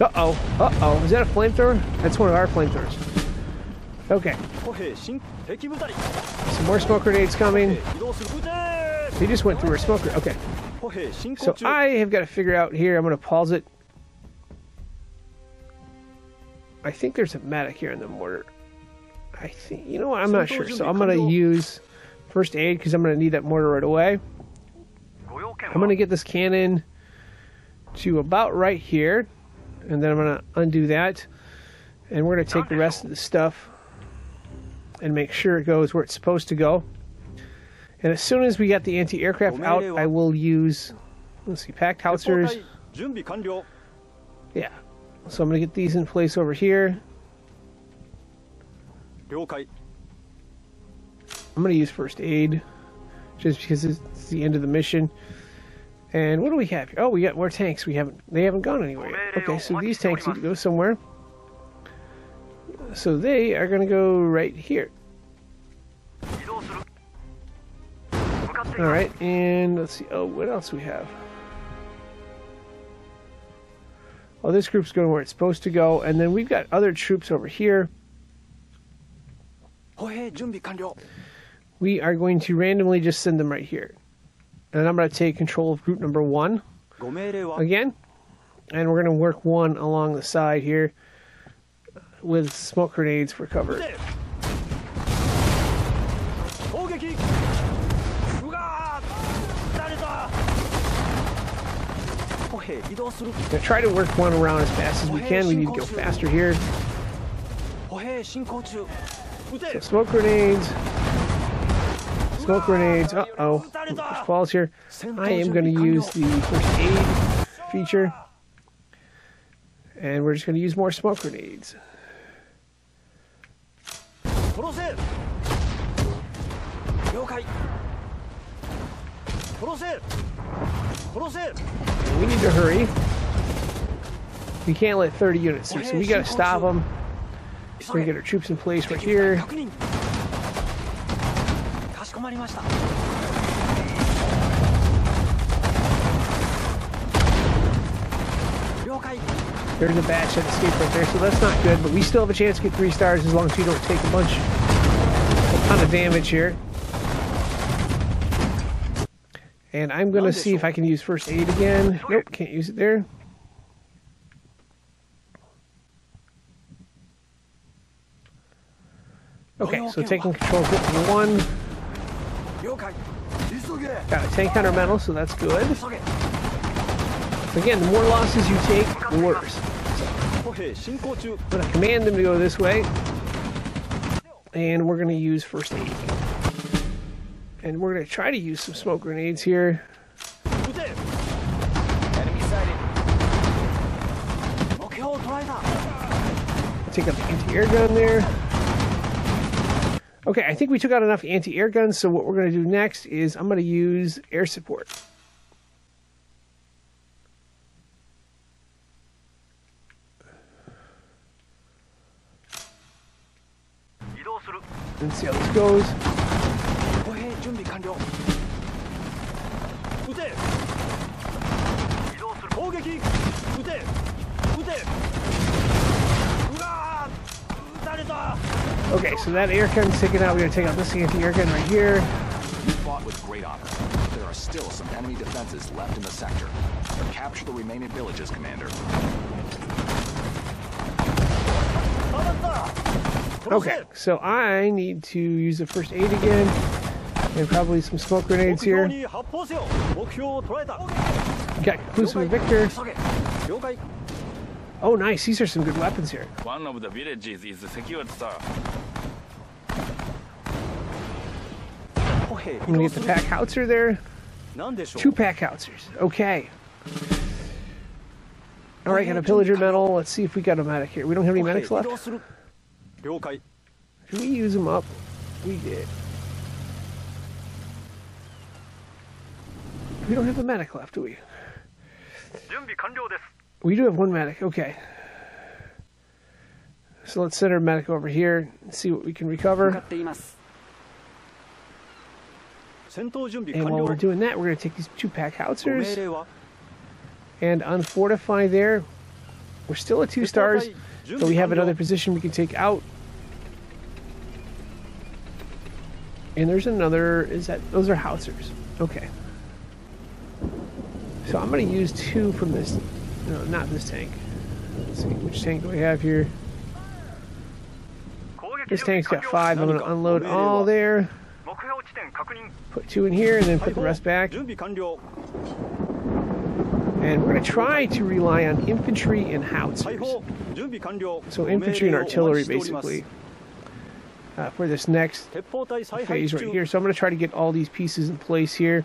Uh oh. Uh oh. Is that a flamethrower? That's one of our flamethrowers. Okay. Some more smoke grenades coming. He just went through a smoker. Okay. So I have got to figure out here. I'm going to pause it. I think there's a medic here in the mortar. I think. You know what? I'm not sure. So I'm going to use first aid because I'm going to need that mortar right away. I'm going to get this cannon to about right here. And then I'm going to undo that. And we're going to take the rest of the stuff and make sure it goes where it's supposed to go. And as soon as we get the anti-aircraft out, I will use, let's see, packed howitzers. Yeah. So I'm going to get these in place over here. I'm going to use first aid, just because it's the end of the mission. And what do we have here? Oh, we got more tanks. We haven't, they haven't gone anywhere. Yet. Okay, so these tanks need to go somewhere. So they are going to go right here. Alright, and let's see. Oh, what else we have? Oh, this group's going where it's supposed to go. And then we've got other troops over here. We are going to randomly just send them right here. And I'm going to take control of group number one again. And we're going to work one along the side here with smoke grenades were covered. Now try to work one around as fast as we can. We need to go faster here. So smoke grenades. Smoke grenades. Uh-oh. Falls here. I am going to use the first aid feature. And we're just going to use more smoke grenades. 殺せ了解殺せ殺せ We need to hurry. We can't let 30 units through, so we got to stop them. We're going to get our troops in place right here. 確認かしこまりました There's a bad that escaped right there, so that's not good, but we still have a chance to get three stars as long as we don't take a bunch, a ton of damage here. And I'm going to see if I can use first aid again. Nope, can't use it there. Okay, so taking control of one. Got a tank hunter medal, so that's good. Again, the more losses you take, the worse. I'm gonna command them to go this way. And we're gonna use first aid. And we're gonna try to use some smoke grenades here. Take out the anti-air gun there. Okay, I think we took out enough anti-air guns, so what we're gonna do next is I'm gonna use air support. and see how this goes. Okay, so that air gun's taken out. We're gonna take out this anti air gun right here. You fought with great honor. There are still some enemy defenses left in the sector. Capture the remaining villages, Commander. Okay, so I need to use the first aid again, and probably some smoke grenades here. Got Klusum and Victor. Oh, nice. These are some good weapons here. One of the villages is secured, sir. I'm gonna get the pack howitzer there. Two pack howitzers. Okay. All right, got a pillager medal. Let's see if we got a medic here. We don't have any medics left. する了解 Did we use them up? We did. We don't have a medic left, do we? 準備完了です。 We do have one medic. Okay. So let's send our medic over here and see what we can 向か recover. っています戦闘準備 And 完 while 了 we're doing that, we're going to take these two pack ご命 howitzers 令は and unfortify there. We're still at two stars, So we have another position we can take out. And there's another, is that, those are howitzers. Okay. So I'm going to use two from this, no, not this tank. Let's see, which tank do we have here? This tank's got five. I'm going to unload all there. Put two in here and then put the rest back. 準備完了 And we're going to try to rely on infantry and 解 howitzers. 放準備完了 So ご命令 infantry and をお待ち artillery しております basically uh, for this next 鉄砲隊再配 phase 置 right 中 here. So I'm going to try to get all these pieces in place here.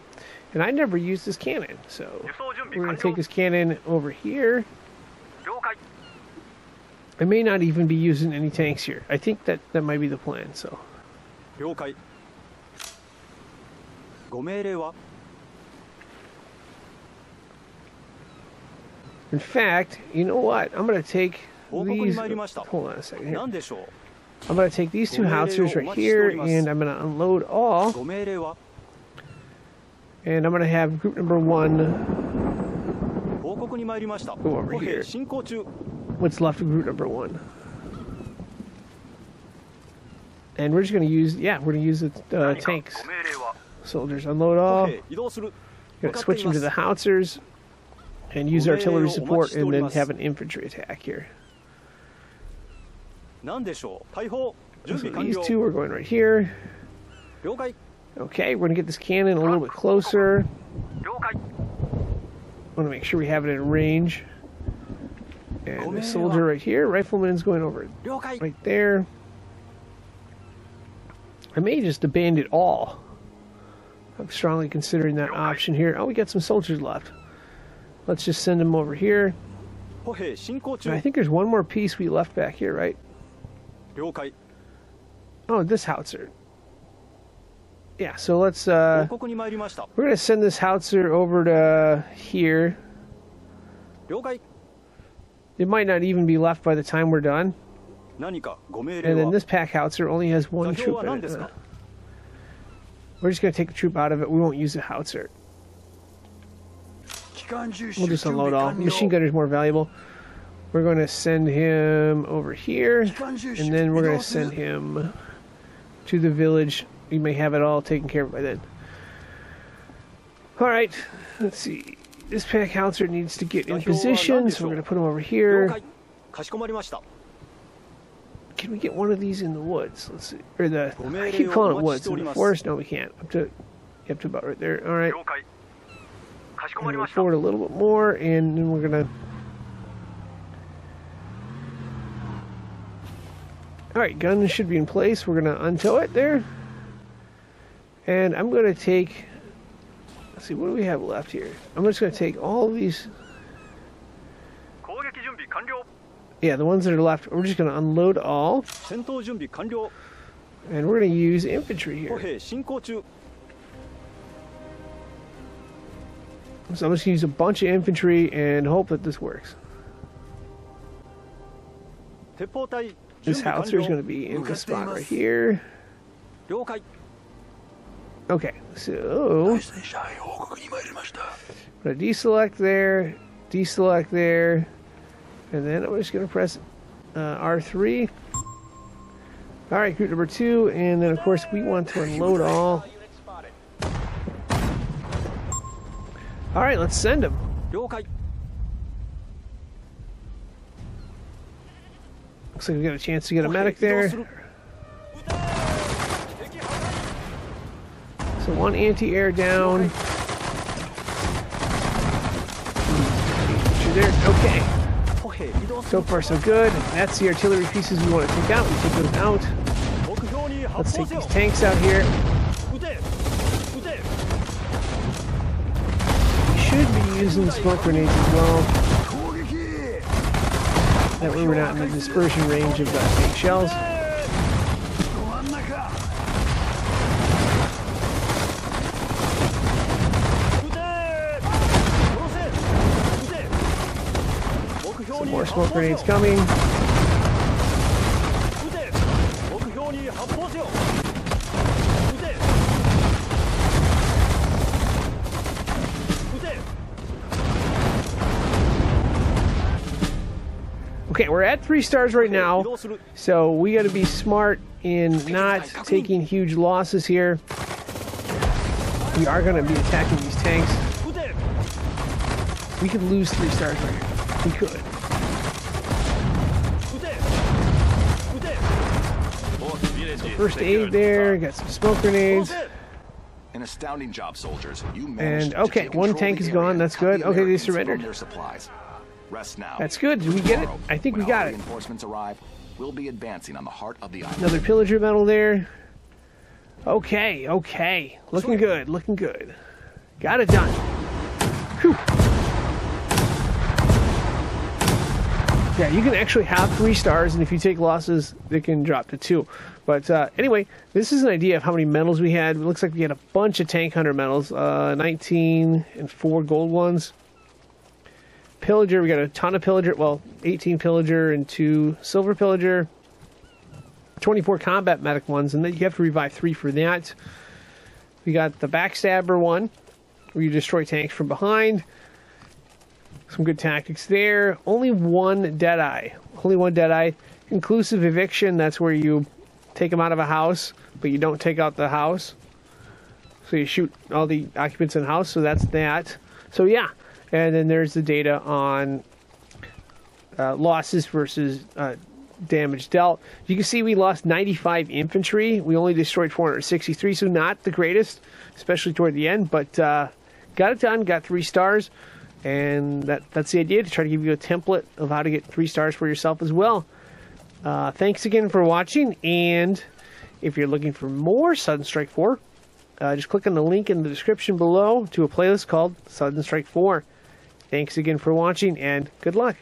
And I never used this cannon, so 輸送準備 we're 完 going to take 了 this cannon over here. 了解 I may not even be using any tanks here. I think that that might be the plan. So 了解ご命令は In fact, you know what? I'm going to take these... Hold on a second here. I'm going to take these two howitzers right here, and I'm going to unload all. And I'm going to have group number one go over here. What's left of group number one? And we're just going to use, yeah, we're going to use the uh, tanks. Soldiers, unload all. Going to switch them to the howitzers and use artillery support and then have an infantry attack here. So these two are going right here. Okay, we're going to get this cannon a little bit closer. want to make sure we have it in range. And the soldier right here, rifleman's going over right there. I may just abandon it all. I'm strongly considering that option here. Oh, we got some soldiers left. Let's just send him over here. And I think there's one more piece we left back here, right? Oh, this howitzer. Yeah, so let's, uh, we're going to send this howitzer over to here. It might not even be left by the time we're done. And then this pack howitzer only has one troop in it. Uh, we're just going to take the troop out of it. We won't use the howitzer. We'll just unload all. Machine gunner is more valuable. We're going to send him over here, and then we're going to send him to the village. We may have it all taken care of by then. All right, let's see. This pack howitzer needs to get in position, so we're going to put him over here. Can we get one of these in the woods? Let's see. Or the I keep calling it woods in the forest. No, we can't. Up to up to about right there. All right move forward a little bit more, and then we're gonna. All right, gun should be in place. We're gonna untow it there, and I'm gonna take. Let's see, what do we have left here? I'm just gonna take all these. Yeah, the ones that are left, we're just gonna unload all. And we're gonna use infantry here. So I'm just gonna use a bunch of infantry and hope that this works. This howitzer is gonna be in the spot right here. Okay, so i deselect there, deselect there, and then I'm just gonna press uh, R3. All right, group number two, and then of course we want to unload all. All right, let's send him. Looks like we got a chance to get a medic there. So one anti-air down. There. Okay. So far, so good. That's the artillery pieces we want to take out. We take them out. Let's take these tanks out here. using smoke grenades as well. That way we're not in the dispersion range of uh, big shells. Some more smoke grenades coming. Okay, we're at three stars right now, so we got to be smart in not taking huge losses here. We are going to be attacking these tanks. We could lose three stars right here. We could. First aid there, got some smoke grenades. An astounding job, soldiers. You managed and okay, one tank is gone. That's good. Okay, they surrendered. Their supplies. Rest now. That's good. Did we get it? I think we got our it. Reinforcements arrive. We'll be advancing on the heart of the island. Another pillager medal there. Okay, okay. Looking good, looking good. Got it done. Whew. Yeah, you can actually have three stars, and if you take losses, they can drop to two. But uh, anyway, this is an idea of how many medals we had. It looks like we had a bunch of tank hunter medals, uh, 19 and four gold ones. Pillager, we got a ton of pillager. Well, 18 pillager and two silver pillager. 24 combat medic ones, and then you have to revive three for that. We got the backstabber one, where you destroy tanks from behind. Some good tactics there. Only one Deadeye. Only one Deadeye. Inclusive eviction, that's where you take them out of a house, but you don't take out the house. So you shoot all the occupants in the house. So that's that. So yeah, and then there's the data on uh, losses versus uh, damage dealt. You can see we lost 95 infantry. We only destroyed 463, so not the greatest, especially toward the end. But uh, got it done. Got three stars, and that that's the idea to try to give you a template of how to get three stars for yourself as well. Uh, thanks again for watching, and if you're looking for more Sudden Strike 4, uh, just click on the link in the description below to a playlist called Sudden Strike 4. Thanks again for watching, and good luck.